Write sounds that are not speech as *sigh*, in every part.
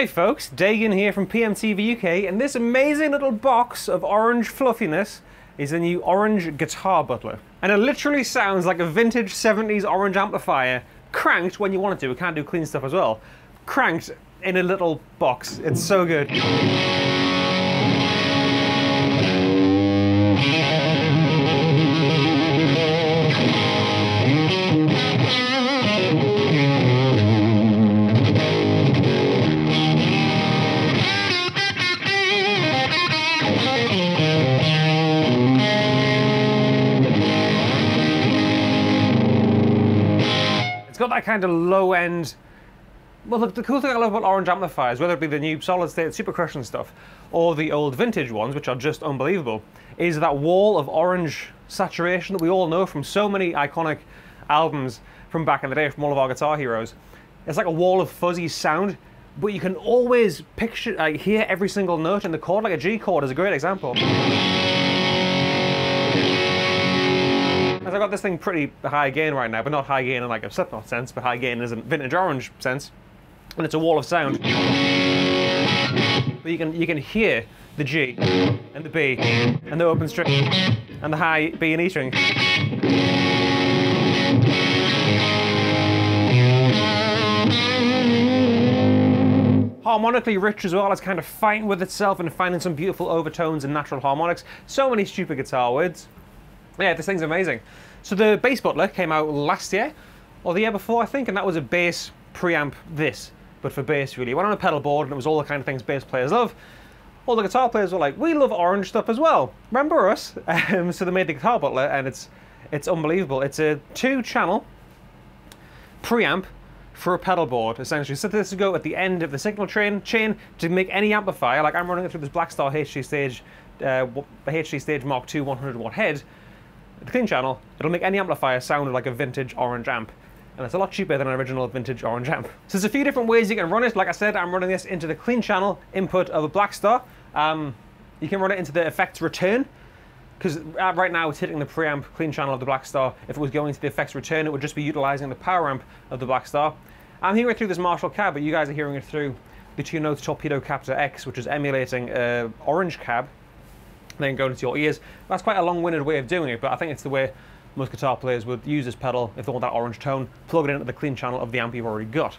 Hey folks, Dagan here from PMTV UK, and this amazing little box of orange fluffiness is the new orange guitar butler. And it literally sounds like a vintage 70s orange amplifier, cranked when you want it to. It can do clean stuff as well. Cranked in a little box. It's so good. That kind of low end. Well, the, the cool thing I love about orange amplifiers, whether it be the new solid state super crushing stuff or the old vintage ones, which are just unbelievable, is that wall of orange saturation that we all know from so many iconic albums from back in the day, from all of our guitar heroes. It's like a wall of fuzzy sound, but you can always picture, like, hear every single note in the chord, like a G chord is a great example. As I got this thing pretty high gain right now, but not high gain in like a Slipknot sense, but high gain in a vintage orange sense, and it's a wall of sound. But you can you can hear the G and the B and the open string and the high B and E string. Harmonically rich as well, it's kind of fighting with itself and finding some beautiful overtones and natural harmonics. So many stupid guitar words. Yeah, this thing's amazing. So the Bass Butler came out last year, or the year before, I think, and that was a bass preamp this, but for bass really. It went on a pedal board and it was all the kind of things bass players love. All the guitar players were like, we love orange stuff as well. Remember us? *laughs* Um, so they made the Guitar Butler and it's it's unbelievable. It's a two channel preamp for a pedal board, essentially. So this will go at the end of the signal train chain to make any amplifier, like I'm running it through this Blackstar HT Stage, uh, HT Stage Mark II 100 watt head, the clean channel, it'll make any amplifier sound like a vintage orange amp. And it's a lot cheaper than an original vintage orange amp. So there's a few different ways you can run it. Like I said, I'm running this into the clean channel input of a Blackstar. Um, you can run it into the effects return, because right now it's hitting the preamp clean channel of the Blackstar. If it was going to the effects return, it would just be utilizing the power amp of the Blackstar. I'm hearing it through this Marshall cab, but you guys are hearing it through the Two Notes Torpedo Captor X, which is emulating a orange cab then going into your ears. That's quite a long-winded way of doing it, but I think it's the way most guitar players would use this pedal if they want that orange tone, plug it into the clean channel of the amp you've already got.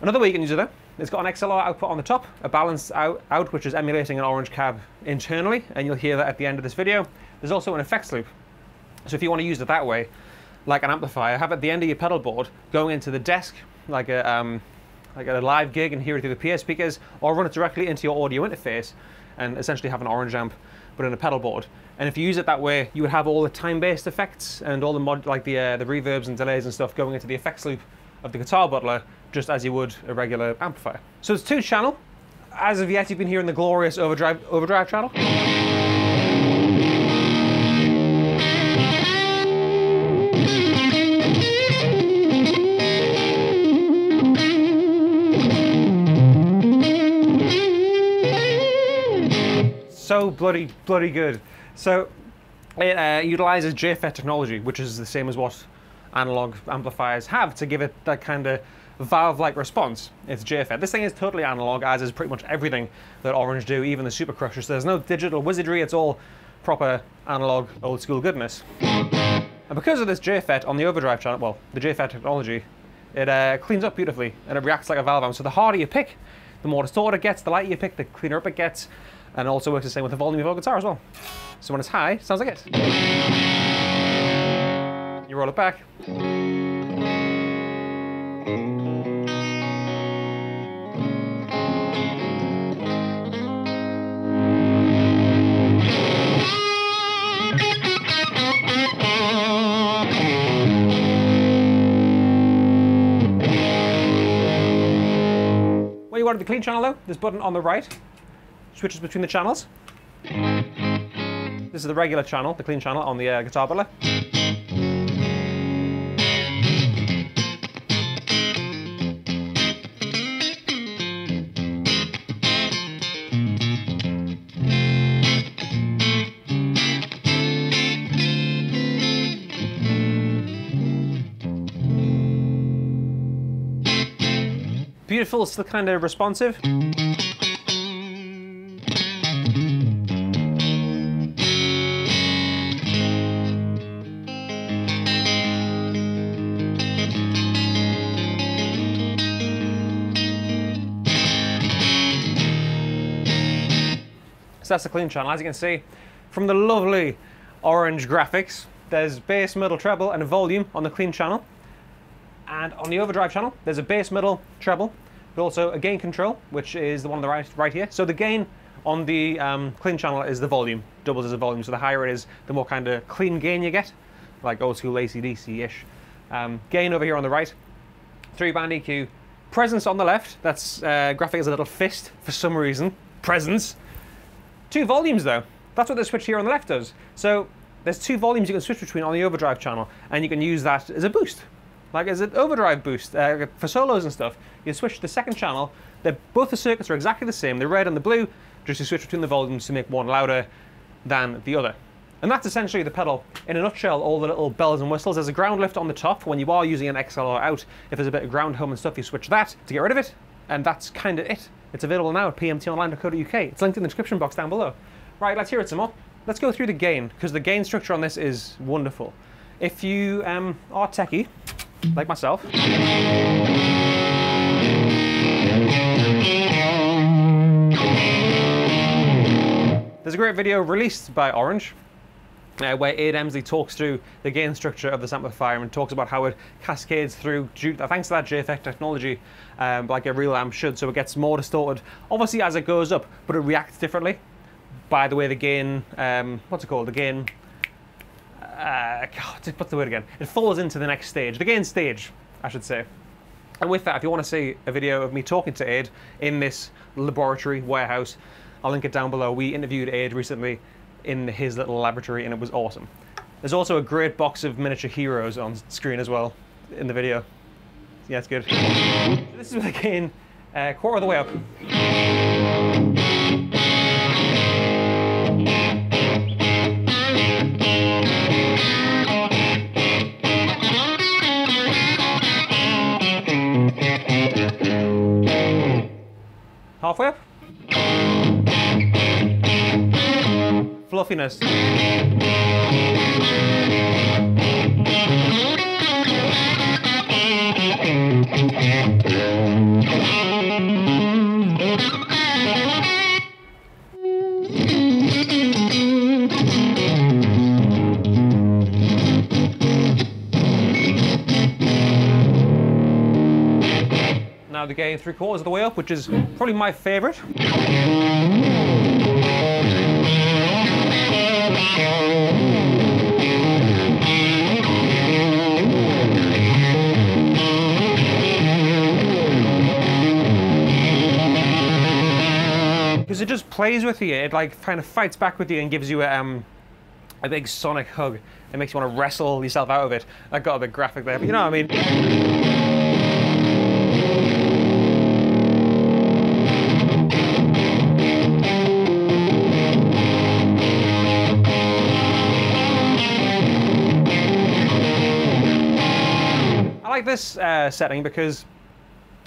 Another way you can use it though, it's got an XLR output on the top, a balanced out, out which is emulating an orange cab internally, and you'll hear that at the end of this video. There's also an effects loop. So if you want to use it that way, like an amplifier, have at the end of your pedal board going into the desk, like a, um, like a live gig and hear it through the PA speakers, or run it directly into your audio interface and essentially have an orange amp but in a pedal board. And if you use it that way, you would have all the time-based effects and all the mod, like the uh, the reverbs and delays and stuff going into the effects loop of the guitar butler, just as you would a regular amplifier. So it's two channel. As of yet, you've been hearing the glorious overdrive overdrive channel. Bloody, bloody good. So it uh, utilizes JFET technology, which is the same as what analog amplifiers have to give it that kind of valve-like response. It's JFET. This thing is totally analog, as is pretty much everything that Orange do, even the Super Crusher. So there's no digital wizardry, it's all proper analog, old school goodness. And because of this JFET on the overdrive channel, well, the JFET technology, it uh, cleans up beautifully and it reacts like a valve amp. So the harder you pick, the more distorted it gets, the lighter you pick, the cleaner up it gets, and it also works the same with the volume of your guitar as well. So when it's high, it sounds like it. You roll it back. You want the clean channel though, this button on the right switches between the channels. This is the regular channel, the clean channel on the uh, guitar butler. Beautiful, still kind of responsive. So that's the clean channel. As you can see, from the lovely orange graphics, there's bass, middle, treble, and a volume on the clean channel. And on the overdrive channel, there's a bass, middle, treble, but also a gain control, which is the one on the right, right here. So the gain on the um, clean channel is the volume, doubles as a volume. So the higher it is, the more kind of clean gain you get, like old school ACDC-ish. Um, gain over here on the right, three band EQ, presence on the left. That's uh, graphic as a little fist for some reason. Presence. Two volumes though. That's what the switch here on the left does. So there's two volumes you can switch between on the overdrive channel, and you can use that as a boost, like as an overdrive boost uh, for solos and stuff. You switch to the second channel. They're, both the circuits are exactly the same. The red and the blue. Just you switch between the volumes to make one louder than the other. And that's essentially the pedal. In a nutshell, all the little bells and whistles. There's a ground lift on the top when you are using an XLR out. If there's a bit of ground hum and stuff, you switch that to get rid of it. And that's kind of it. It's available now at pmtonline.co.uk. It's linked in the description box down below. Right, let's hear it some more. Let's go through the gain, because the gain structure on this is wonderful. If you um, are techie, like myself, there's a great video released by Orange uh, where Ade Emsley talks through the gain structure of this amplifier and talks about how it cascades through due, thanks to that JFET technology, um, like a real amp should, so it gets more distorted, obviously as it goes up, but it reacts differently. By the way, the gain, um, what's it called? The gain, uh, God, what's the word again? It falls into the next stage, the gain stage, I should say. And with that, if you want to see a video of me talking to Ade in this laboratory warehouse, I'll link it down below. We interviewed Ade recently in his little laboratory and it was awesome. There's also a great box of miniature heroes on screen as well in the video. Yeah, it's good. This is again uh, quarter of the way up. Halfway up. Now the gain three quarters of the way up, which is probably my favorite. Plays with you, it like kind of fights back with you and gives you a, um, a big sonic hug. It makes you want to wrestle yourself out of it. I got a bit graphic there, but you know what I mean. I like this uh, setting because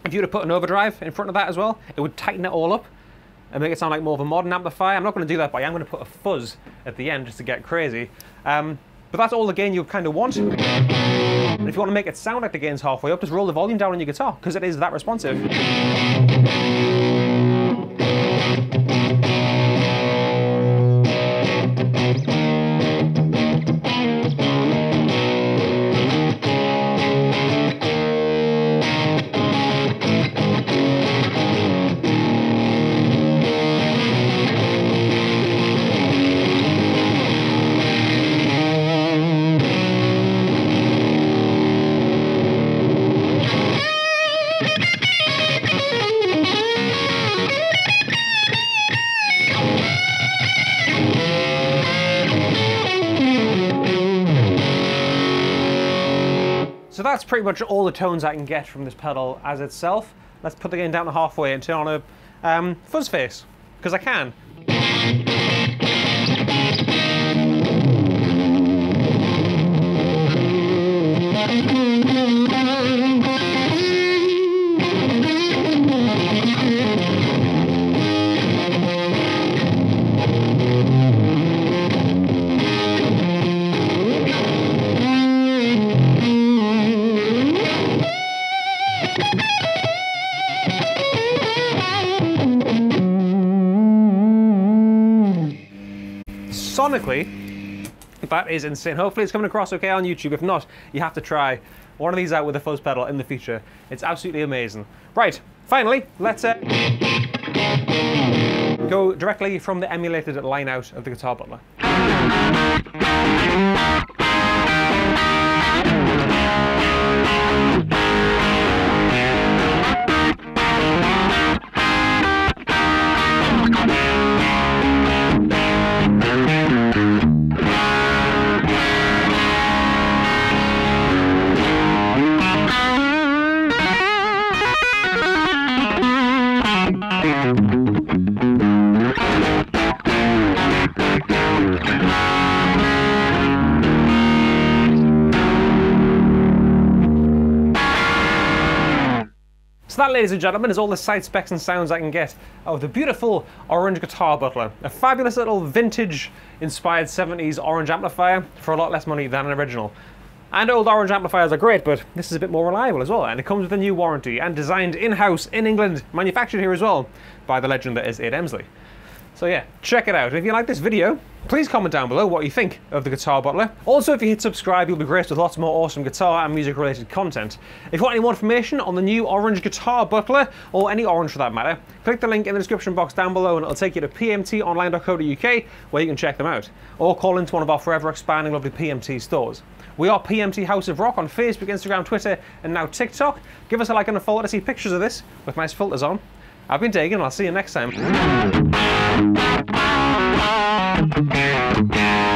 if you were to put an overdrive in front of that as well, it would tighten it all up and make it sound like more of a modern amplifier. I'm not going to do that, but I am going to put a fuzz at the end just to get crazy. Um, but that's all the gain you kind of want. And if you want to make it sound like the gain's halfway up, just roll the volume down on your guitar, because it is that responsive. That's pretty much all the tones I can get from this pedal as itself. Let's put the gain down to halfway and turn on a um, fuzz face, because I can. That is insane. Hopefully it's coming across okay on YouTube. If not, you have to try one of these out with a fuzz pedal in the future. It's absolutely amazing. Right, finally, let's uh, go directly from the emulated line out of the Guitar Butler. That, ladies and gentlemen, is all the side specs and sounds I can get of the beautiful Orange Guitar Butler. A fabulous little vintage inspired 70s orange amplifier for a lot less money than an original. And old orange amplifiers are great, but this is a bit more reliable as well, and it comes with a new warranty, and designed in-house in England, manufactured here as well, by the legend that is Ade Emsley. So yeah, check it out. If you like this video, please comment down below what you think of the Guitar Butler. Also, if you hit subscribe, you'll be graced with lots more awesome guitar and music related content. If you want any more information on the new Orange Guitar Butler, or any orange for that matter, click the link in the description box down below and it'll take you to pmtonline.co.uk where you can check them out. Or call into one of our forever expanding lovely PMT stores. We are PMT House of Rock on Facebook, Instagram, Twitter, and now TikTok. Give us a like and a follow to see pictures of this with nice filters on. I've been Dagan, and I'll see you next time down, down, down.